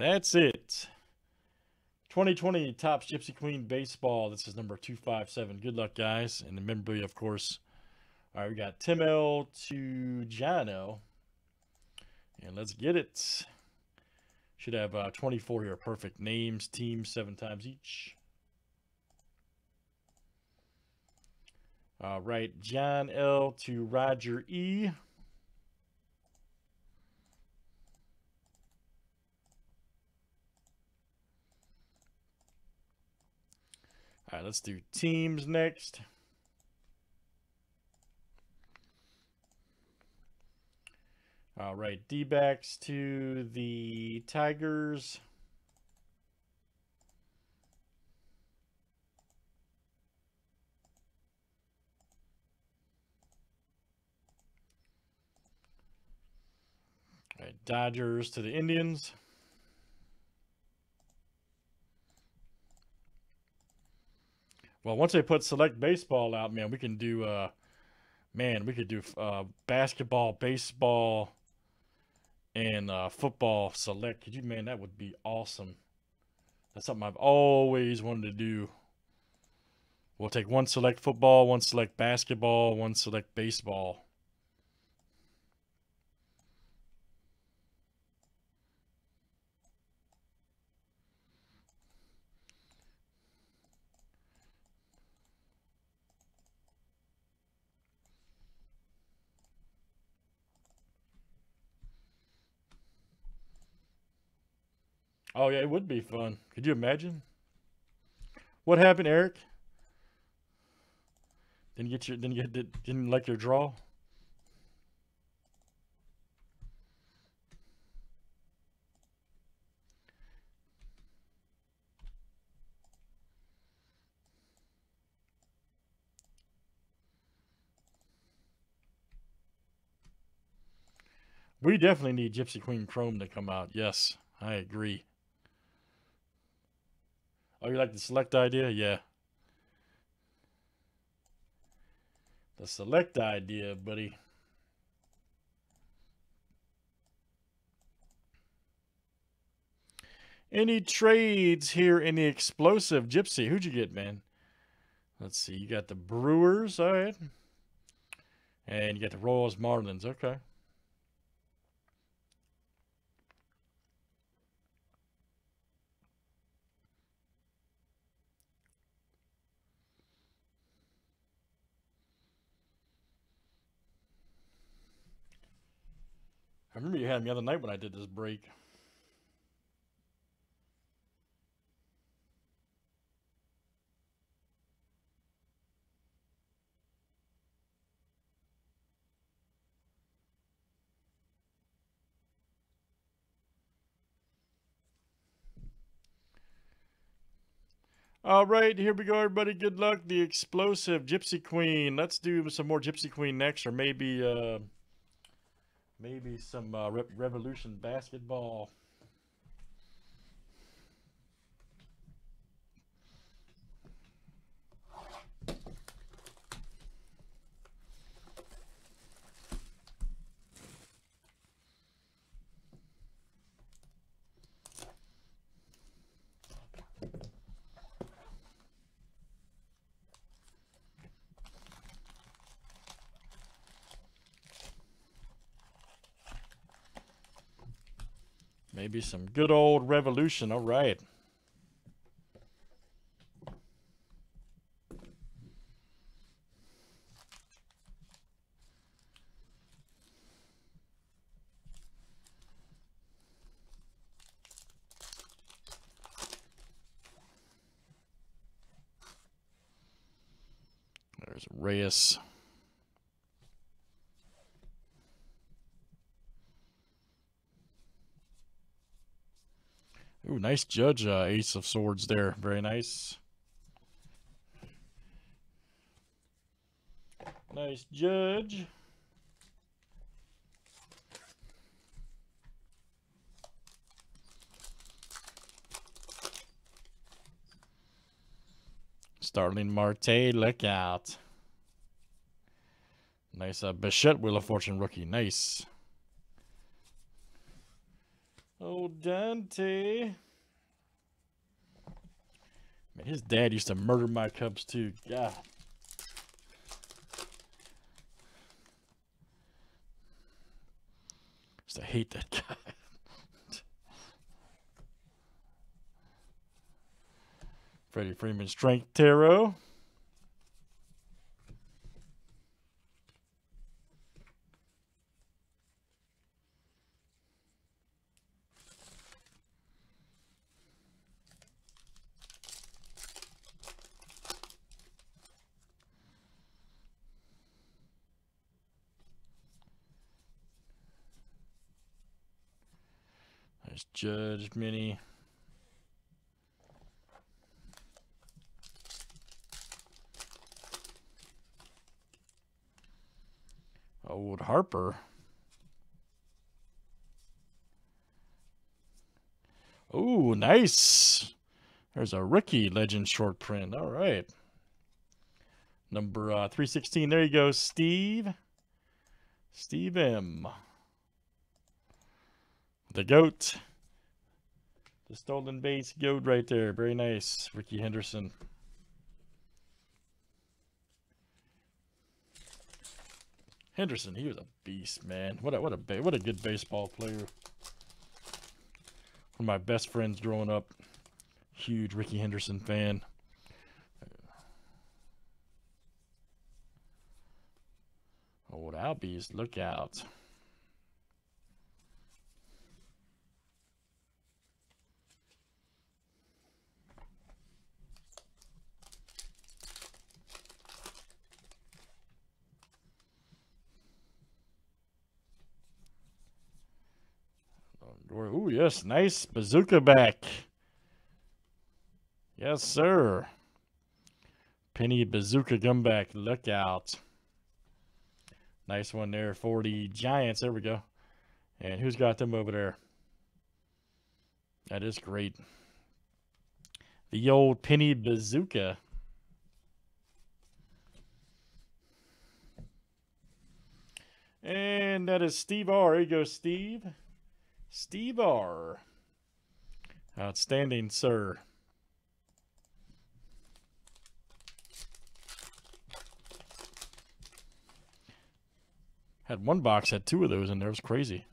that's it. 2020 Topps Gypsy Queen Baseball. This is number 257. Good luck, guys. And the of course. All right, we got Tim L to Jano. And let's get it. Should have uh, 24 here. Perfect. Names, teams, seven times each. All right, John L to Roger E. All right, let's do teams next. All right, D-backs to the Tigers. All right, Dodgers to the Indians. Well, once they put select baseball out, man, we can do uh man, we could do uh basketball, baseball, and uh football select. Could you man, that would be awesome. That's something I've always wanted to do. We'll take one select football, one select basketball, one select baseball. Oh yeah, it would be fun. Could you imagine? What happened, Eric? Didn't get your didn't get didn't like your draw? We definitely need Gypsy Queen Chrome to come out. Yes, I agree. Oh, you like the select idea? Yeah. The select idea, buddy. Any trades here in the explosive gypsy? Who'd you get, man? Let's see. You got the Brewers, all right. And you got the Royals Marlins, okay. Remember you had me the other night when I did this break. All right, here we go, everybody. Good luck. The explosive Gypsy Queen. Let's do some more Gypsy Queen next, or maybe... Uh, Maybe some uh, Re Revolution basketball. Maybe some good old revolution. All right. There's Reyes. Nice judge uh, ace of swords there. Very nice. Nice judge. Starling Marte, look out. Nice uh, Bichette Wheel of Fortune rookie. Nice. Oh, Dante. Man, his dad used to murder my Cubs too. God. Used to hate that guy. Freddie Freeman Strength Tarot. There's Judge Mini. Old Harper. Oh, nice. There's a rookie legend short print. All right. Number uh, 316. There you go, Steve. Steve M. The GOAT. The stolen base GOAT right there. Very nice. Rickey Henderson. Henderson, he was a beast, man. What a what a what a good baseball player. One of my best friends growing up. Huge Rickey Henderson fan. Old Albies, look out. Oh, yes, nice bazooka back. Yes, sir. Penny bazooka comeback. Look out. Nice one there for the Giants. There we go. And who's got them over there? That is great. The old penny bazooka. And that is Steve R. There you go, Steve. Steve R. Outstanding, sir. Had one box, had two of those in there. It was crazy.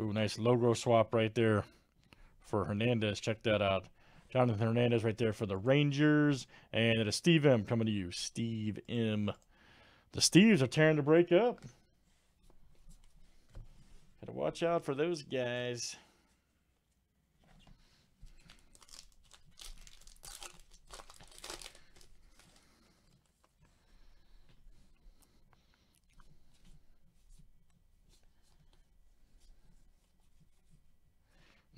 Ooh, nice logo swap right there for Hernandez. Check that out. Jonathan Hernandez right there for the Rangers. And it is Steve M coming to you. Steve M. The Steves are tearing the break up. Gotta watch out for those guys.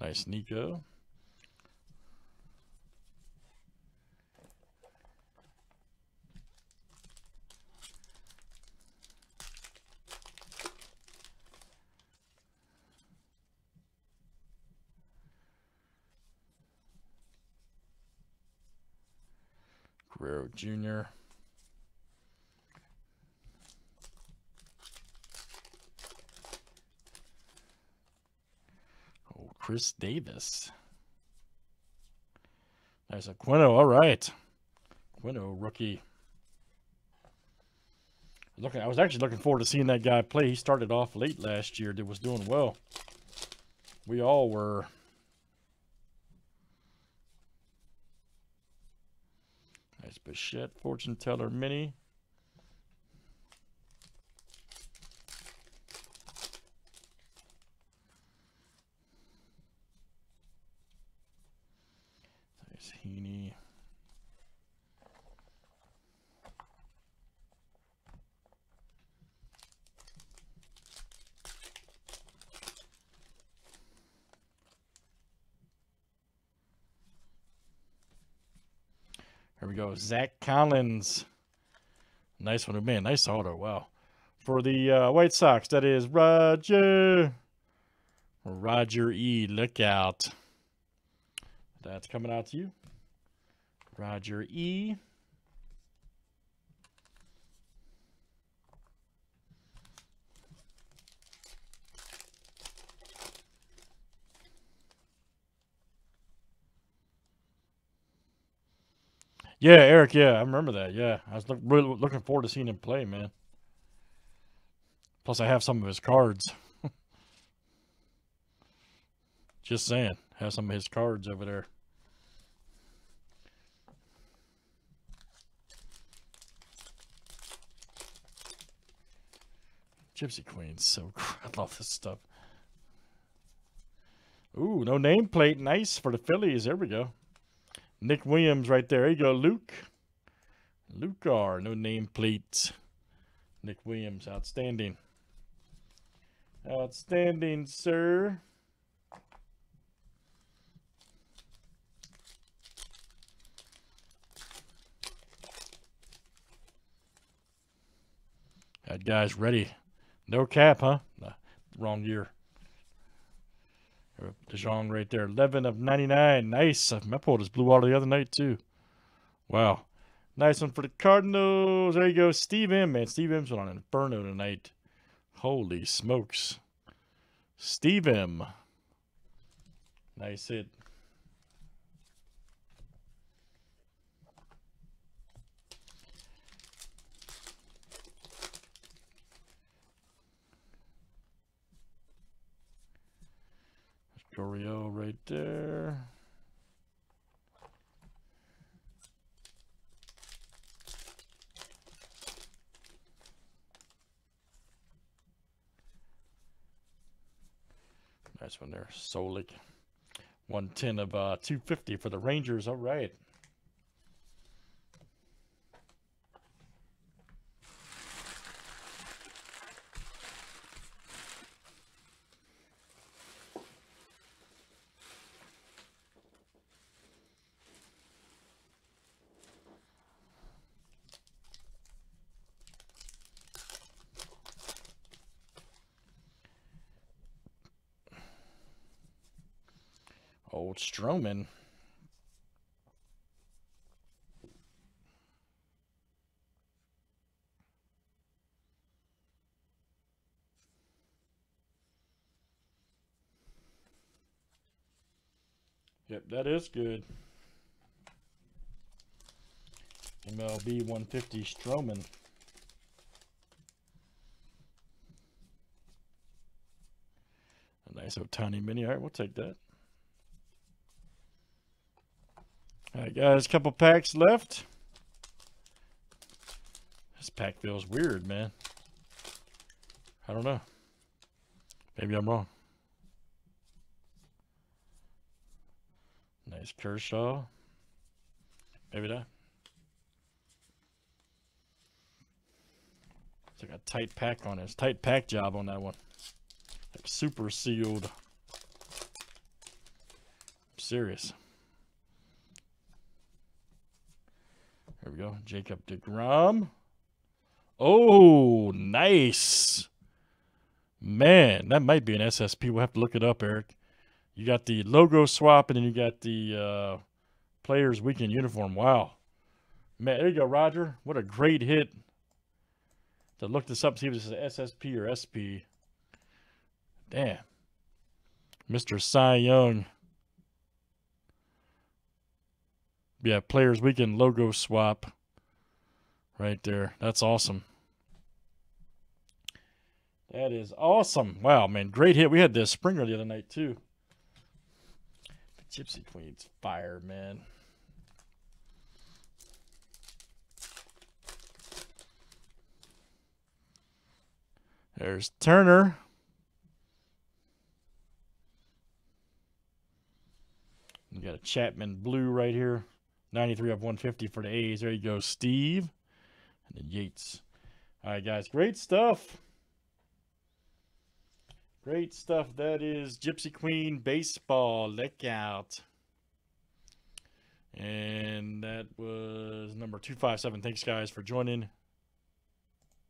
Nice Nico. Guerrero Jr. Oh, Chris Davis. There's Aquino. All right. Quino, rookie. Looking, I was actually looking forward to seeing that guy play. He started off late last year. That was doing well. We all were. Nice Bichette Fortune Teller Mini. Nice Heaney. Here we go. Zack Collins. Nice one. Man, nice auto. Wow. for the uh, White Sox. That is Roger. Roger E. Look out. That's coming out to you. Roger E. Yeah, Eric. Yeah, I remember that. Yeah, I was look, really looking forward to seeing him play, man. Plus, I have some of his cards. Just saying, have some of his cards over there. Gypsy Queen, so I love this stuff. Ooh, no nameplate. Nice for the Phillies. There we go. Nick Williams right there. There you go, Luke. Luke R. No nameplate. Nick Williams, outstanding. Outstanding, sir. That guy's ready. No cap, huh? Nah, wrong year. DeJong right there. 11 of 99. Nice. My pulled his blue water the other night, too. Wow. Nice one for the Cardinals. There you go. Steve M, man. Steve M's on inferno tonight. Holy smokes. Steve M. Nice hit. Gurriel right there. Nice one there. Solak. 110 of uh, 250 for the Rangers. All right. Old Stroman. Yep, that is good. MLB 150 Stroman. A nice Ohtani mini. All right, we'll take that. All right, guys, a couple packs left. This pack feels weird, man. I don't know. Maybe I'm wrong. Nice Kershaw. Maybe not. It's like a tight pack on it. Tight pack job on that one. Like super sealed. I'm serious. There we go. Jacob DeGrom. Oh, nice. Man, that might be an SSP. We'll have to look it up, Eric. You got the logo swap, and then you got the uh, Players Weekend uniform. Wow. Man, there you go, Roger. What a great hit. To look this up, see if this is SSP or SP. Damn. Mr. Cy Young. Yeah, Players Weekend logo swap. Right there. That's awesome. That is awesome. Wow, man. Great hit. We had the Springer the other night, too. The Gypsy Queen's fire, man. There's Turner. You got a Chapman blue right here. 93 of 150 for the A's. There you go, Steve. And then Yates. All right, guys. Great stuff. Great stuff. That is Gypsy Queen Baseball. Look out. And that was number 257. Thanks, guys, for joining.